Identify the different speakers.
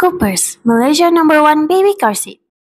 Speaker 1: Coopers, Malaysia number one baby car seat.